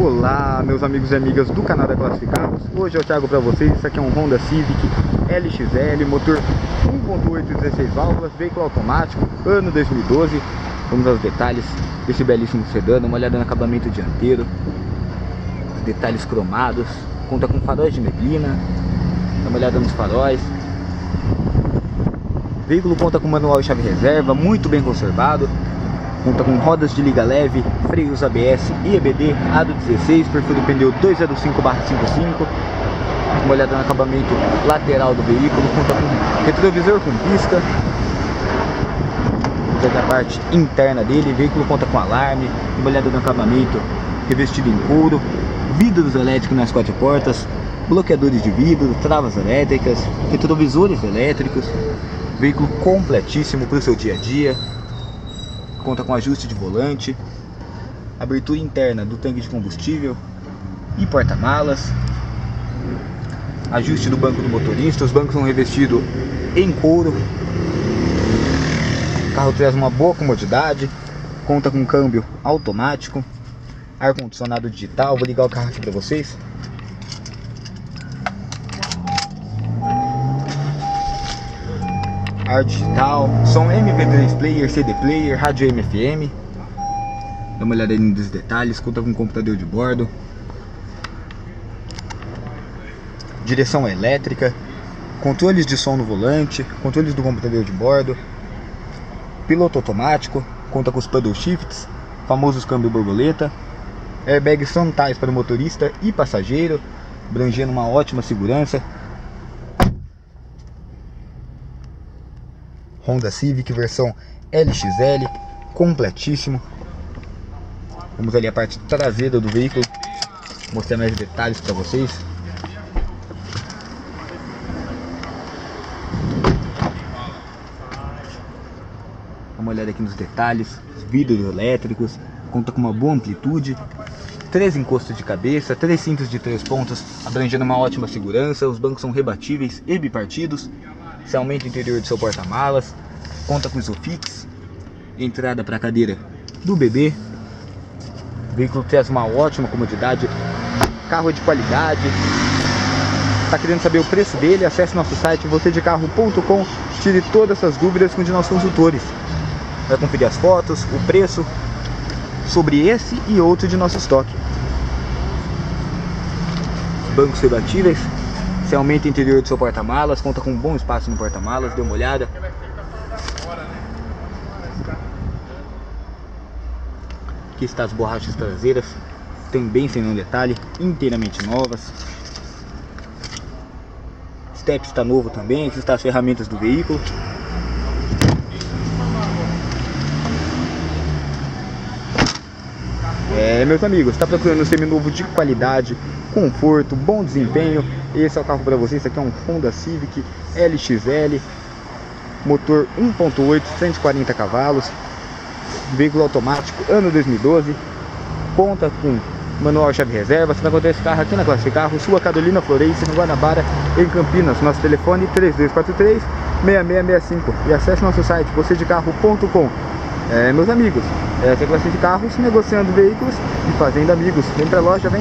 Olá, meus amigos e amigas do canal da Classificados. Hoje eu trago para vocês, isso aqui é um Honda Civic LXL, motor 1.8 16 válvulas, veículo automático, ano 2012. Vamos aos detalhes desse belíssimo sedã, uma olhada no acabamento dianteiro, detalhes cromados, conta com faróis de neblina, dá uma olhada nos faróis. O veículo conta com manual e chave reserva, muito bem conservado, Conta com rodas de liga leve, freios ABS e EBD, aro 16, perfil do pneu 205/55. Uma olhada no acabamento lateral do veículo, conta com retrovisor com pisca. Aqui a parte interna dele, o veículo conta com alarme, uma olhada no acabamento revestido em couro, vidros elétricos nas quatro portas, bloqueadores de vidro, travas elétricas, retrovisores elétricos, veículo completíssimo para o seu dia a dia, conta com ajuste de volante, abertura interna do tanque de combustível e porta-malas, ajuste do banco do motorista, os bancos são revestidos em couro, o carro traz uma boa comodidade, conta com câmbio automático, ar-condicionado digital, vou ligar o carro aqui para vocês. Ar digital, som MP3 player, CD player, rádio MFM. Dá uma olhada nos detalhes, conta com computador de bordo. Direção elétrica, controles de som no volante, controles do computador de bordo. Piloto automático, conta com os paddle shifts, famosos câmbio borboleta. Airbags frontais para o motorista e passageiro, abrangendo uma ótima segurança. Honda Civic versão LXL, completíssimo. Vamos ali a parte traseira do veículo, mostrar mais detalhes para vocês. Uma olhada aqui nos detalhes, os vidros elétricos, conta com uma boa amplitude, três encostos de cabeça, três cintos de três pontas, abrangendo uma ótima segurança, os bancos são rebatíveis e bipartidos, você aumenta o interior do seu porta-malas, conta com isofix, entrada para a cadeira do bebê. O veículo traz uma ótima comodidade, carro de qualidade. Está querendo saber o preço dele? Acesse nosso site vocêdecarro.com, tire todas essas dúvidas com os nossos consultores. Vai conferir as fotos, o preço sobre esse e outro de nosso estoque. Bancos rebatíveis, você aumenta o interior do seu porta-malas, conta com um bom espaço no porta-malas, dê uma olhada. Aqui está as borrachas traseiras, também sem nenhum detalhe, inteiramente novas. Step está novo também, aqui estão as ferramentas do veículo. É, meus amigos, está procurando um seminovo de qualidade, conforto, bom desempenho, esse é o carro para você, esse aqui é um Honda Civic LXL, motor 1.8, 140 cavalos, veículo automático, ano 2012, conta com manual chave reserva, você vai encontrar esse carro aqui na Classe Carro, Sua Carolina Florença, no Guanabara, em Campinas, nosso telefone 3243 6665 e acesse nosso site vocêdecarro.com é, meus amigos, é, tem classe de carros negociando veículos e fazendo amigos, vem pra loja, vem